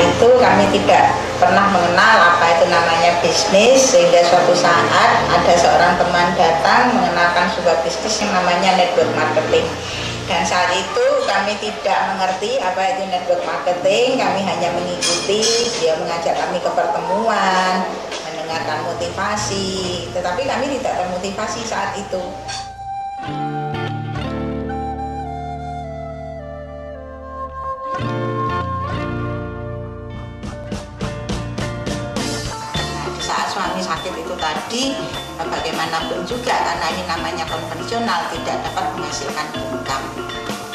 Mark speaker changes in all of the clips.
Speaker 1: itu kami tidak pernah mengenal apa itu namanya bisnis sehingga suatu saat ada seorang teman datang mengenalkan sebuah bisnis yang namanya network marketing. Dan saat itu kami tidak mengerti apa itu network marketing kami hanya mengikuti dia mengajak kami ke pertemuan mendengarkan motivasi tetapi kami tidak termotivasi saat itu suami sakit itu tadi bagaimanapun juga karena ini namanya konvensional tidak dapat menghasilkan income.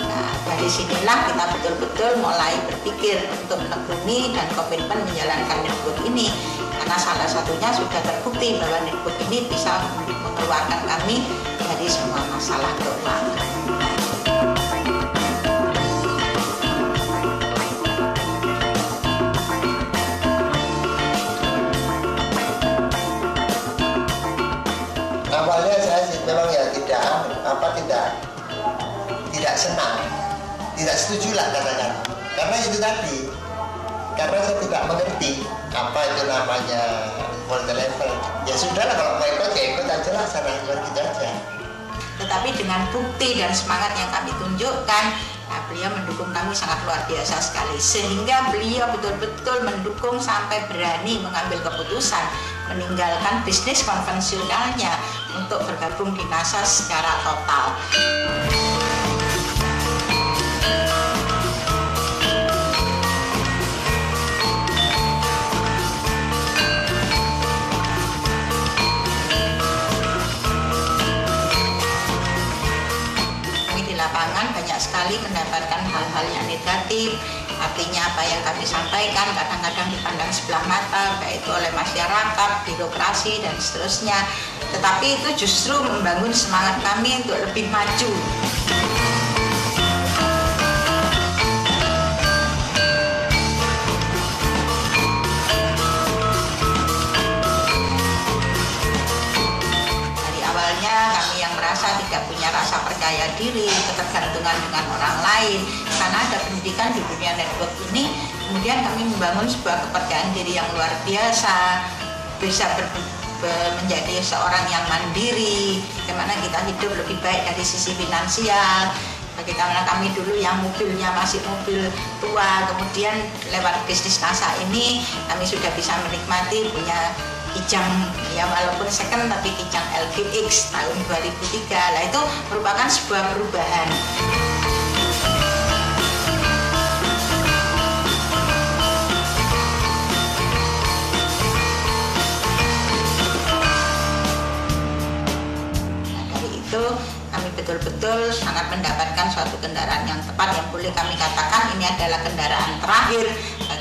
Speaker 1: Nah dari sinilah kita betul-betul mulai berpikir untuk menekuni dan komitmen menjalankan network ini. Karena salah satunya sudah terbukti bahwa network ini bisa mengeluarkan kami dari semua masalah keuangan
Speaker 2: apa tidak tidak senang tidak setuju lah katakan karena itu tadi karena saya tidak mengerti apa itu namanya multi level. Ya sudah lah kalau mau ikut ya ikut aja lah sana ikut gitu aja.
Speaker 1: Tetapi dengan bukti dan semangat yang kami tunjukkan nah beliau mendukung kami sangat luar biasa sekali. Sehingga beliau betul-betul mendukung sampai berani mengambil keputusan meninggalkan bisnis konvensionalnya untuk bergabung di NASA secara total. Kami di lapangan banyak sekali mendapatkan hal-hal yang negatif, artinya apa yang kami sampaikan kadang-kadang dipandang sebelah mata baik itu oleh masyarakat, birokrasi dan seterusnya. Tetapi itu justru membangun semangat kami untuk lebih maju merasa tidak punya rasa percaya diri, ketergantungan dengan orang lain. Karena ada pendidikan di dunia network ini kemudian kami membangun sebuah kepercayaan diri yang luar biasa bisa ber, menjadi seorang yang mandiri bagaimana kita hidup lebih baik dari sisi finansial. Bagaimana kami dulu yang mobilnya masih mobil tua kemudian lewat bisnis NASA ini kami sudah bisa menikmati punya Kijang ya walaupun second tapi Kijang LGX tahun 2003 lah itu merupakan sebuah perubahan. Kami betul-betul sangat mendapatkan suatu kendaraan yang tepat. Yang boleh kami katakan ini adalah kendaraan terakhir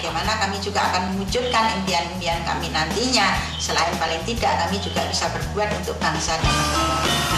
Speaker 1: bagaimana kami juga akan mewujudkan impian-impian kami nantinya. Selain paling tidak kami juga bisa berbuat untuk bangsa dan negara